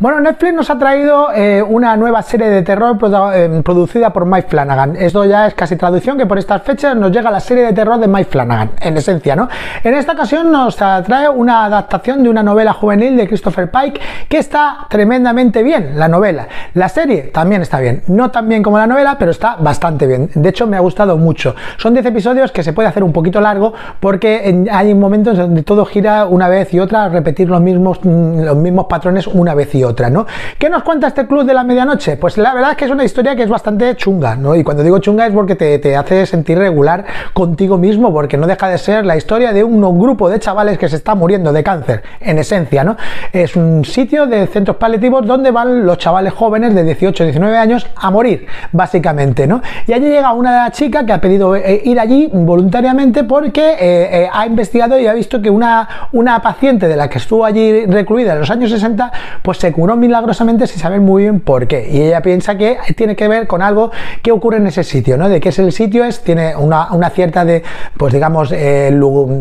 Bueno, Netflix nos ha traído eh, una nueva serie de terror eh, producida por Mike Flanagan. Esto ya es casi traducción, que por estas fechas nos llega la serie de terror de Mike Flanagan, en esencia, ¿no? En esta ocasión nos trae una adaptación de una novela juvenil de Christopher Pike que está tremendamente bien, la novela. La serie también está bien, no tan bien como la novela, pero está bastante bien. De hecho, me ha gustado mucho. Son 10 episodios que se puede hacer un poquito largo porque hay momentos donde todo gira una vez y otra, repetir los mismos, mm, los mismos patrones una vez y otra otra, ¿no? ¿Qué nos cuenta este club de la medianoche? Pues la verdad es que es una historia que es bastante chunga, ¿no? Y cuando digo chunga es porque te, hace sentir regular contigo mismo, porque no deja de ser la historia de un, grupo de chavales que se está muriendo de cáncer, en esencia, ¿no? Es un sitio de centros paliativos donde van los chavales jóvenes de 18, 19 años a morir, básicamente, ¿no? Y allí llega una chica que ha pedido eh, ir allí voluntariamente porque eh, eh, ha investigado y ha visto que una, una paciente de la que estuvo allí recluida en los años 60, pues se curó milagrosamente sin saber muy bien por qué. Y ella piensa que tiene que ver con algo que ocurre en ese sitio, ¿no? De que es el sitio, es, tiene una, cierta de, pues digamos, eh,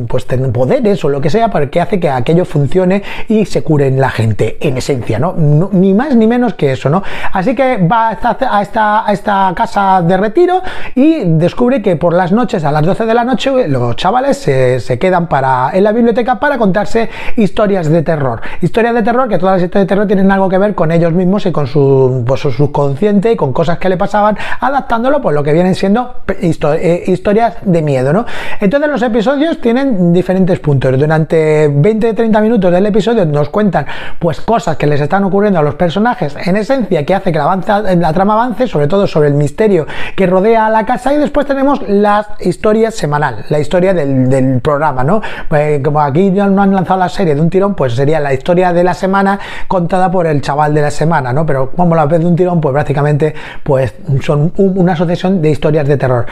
pues poderes o lo que sea, para que hace que aquello funcione y se cure en la gente, en esencia, ¿no? ni más ni menos que eso, ¿no? Así que va a esta, a esta casa de retiro y descubre que por las noches, a las 12 de la noche, los chavales se, se quedan para, en la biblioteca para contarse historias de terror. Historias de terror, que todas las historias de terror tienen algo que ver con ellos mismos y con su, pues, subconsciente y con cosas que le pasaban, adaptándolo por lo que vienen siendo eh, historias de miedo, ¿no? Entonces los episodios tienen diferentes puntos. Durante 20-30 minutos del episodio nos cuentan pues cosas que les están ocurriendo a los personajes en esencia que hace que la, la trama avance, sobre todo sobre el misterio que rodea a la casa y después tenemos las historias semanal, la historia del, programa, ¿no? Pues, como aquí no han lanzado la serie de un tirón, pues sería la historia de la semana contada por por el chaval de la semana, ¿no? Pero como la vez de un tirón, pues prácticamente pues son una asociación de historias de terror.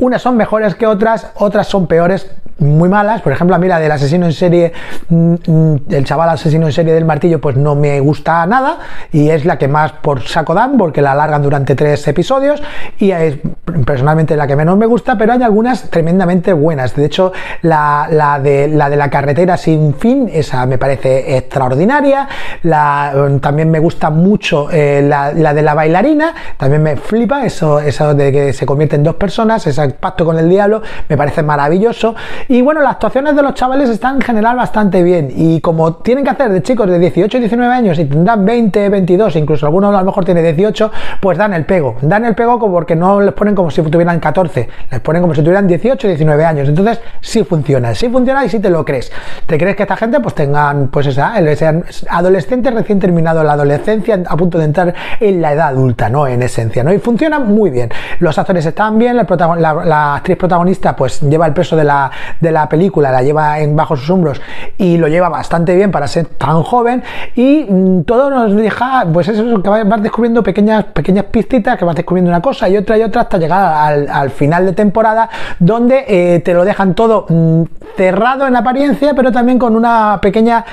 Unas son mejores que otras, otras son peores, muy malas. Por ejemplo, a mí la del asesino en serie, mm, mm, el chaval asesino en serie del martillo, pues no me gusta nada. Y es la que más por saco dan, porque la alargan durante tres episodios. Y es personalmente la que menos me gusta, pero hay algunas tremendamente buenas. De hecho, la, de, la de la carretera sin fin, esa me parece extraordinaria. La, también me gusta mucho eh, la, de la bailarina, también me flipa eso, eso de que se convierten en dos personas, esa pacto con el diablo, me parece maravilloso. Y bueno, las actuaciones de los chavales están en general bastante bien. Y como tienen que hacer de chicos de 18 y 19 años y tendrán 20, 22, incluso algunos a lo mejor tiene 18, pues dan el pego. Dan el pego porque no les ponen como si tuvieran 14, les ponen como si tuvieran 18 y 19 años. Entonces sí funciona, sí funciona y sí te lo crees. ¿Te crees que esta gente pues tengan, pues esa, sean adolescentes recién terminado la adolescencia, a punto de entrar en la edad adulta, ¿no? En esencia, ¿no? Y funciona muy bien. Los actores están bien, el la, la, actriz protagonista pues lleva el peso de la, de la película, la lleva en bajo sus hombros y lo lleva bastante bien para ser tan joven y mm, todo nos deja pues eso que vas descubriendo pequeñas, pequeñas pistitas que vas descubriendo una cosa y otra y otra hasta llegar al, al final de temporada donde eh, te lo dejan todo mm, cerrado en apariencia pero también con una pequeña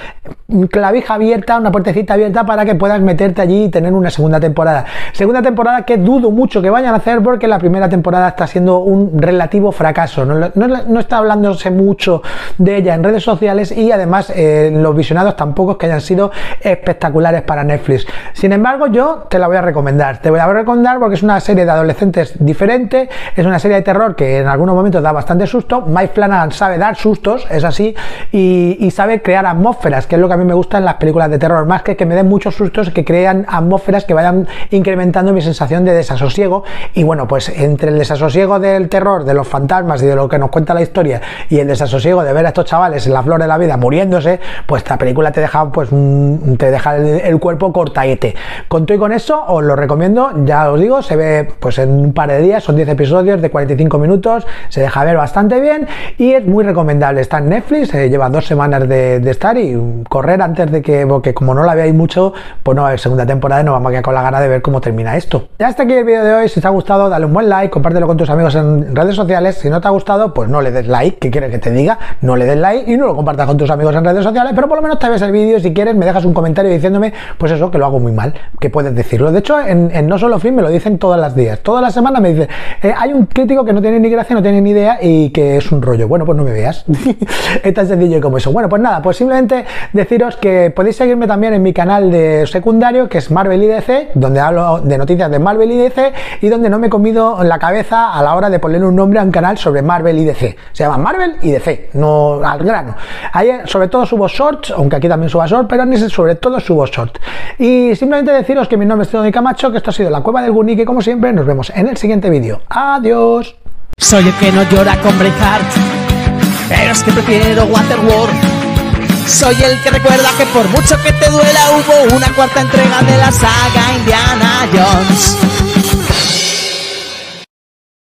clavija abierta, una puertecita abierta para que puedas meterte allí y tener una segunda temporada. Segunda temporada que dudo mucho que vayan a hacer porque la primera temporada está siendo un relativo fracaso. No, está hablándose mucho de ella en redes sociales y además eh, los visionados tampoco que hayan sido espectaculares para Netflix. Sin embargo, yo te la voy a recomendar. Te voy a recomendar porque es una serie de adolescentes diferente, es una serie de terror que en algunos momentos da bastante susto. Mike Flanagan sabe dar sustos, es así, y, y sabe crear atmósferas, que es lo que a mí me gusta en las películas de terror, más que que me den muchos sustos, que crean atmósferas que vayan incrementando mi sensación de desasosiego. Y bueno, pues entre el desasosiego del terror, de los fantasmas y de lo que nos cuenta la historia, y el desasosiego de ver a estos chavales en la flor de la vida muriéndose, pues esta película te deja, pues, te deja el, cuerpo cortaete. Con todo y con eso, os lo recomiendo, ya os digo, se ve pues en un par de días, son 10 episodios de 45 minutos, se deja ver bastante bien y es muy recomendable. Está en Netflix, se lleva dos semanas de, estar y corre antes de que, porque como no la veáis mucho, pues no va haber segunda temporada y nos vamos a quedar con la gana de ver cómo termina esto. Ya hasta aquí el vídeo de hoy, si te ha gustado, dale un buen like, compártelo con tus amigos en redes sociales. Si no te ha gustado, pues no le des like, que quiere que te diga, no le des like y no lo compartas con tus amigos en redes sociales, pero por lo menos te ves el vídeo si quieres me dejas un comentario diciéndome, pues eso, que lo hago muy mal, que puedes decirlo. De hecho, en, No Solo Film me lo dicen todas las días. Todas las semanas me dicen, eh, hay un crítico que no tiene ni gracia, no tiene ni idea y que es un rollo. Bueno, pues no me veas. es tan sencillo como eso. Bueno, pues nada, pues simplemente deciros que podéis seguirme también en mi canal de secundario, que es Marvel y DC, donde hablo de noticias de Marvel y DC y donde no me he comido la cabeza a la hora de poner un nombre a un canal sobre Marvel y DC. Se llama Marvel y DC, no al grano. Ahí sobre todo subo shorts, aunque aquí también subo shorts, pero en ese sobre todo subo shorts. Y simplemente deciros que mi nombre es Tony Camacho, que esto ha sido La Cueva del Guni, que como siempre nos vemos en el siguiente vídeo. Adiós. Soy el que no llora con Braveheart, pero es que prefiero Waterworld. Soy el que recuerda que por mucho que te duela hubo una cuarta entrega de la saga Indiana Jones.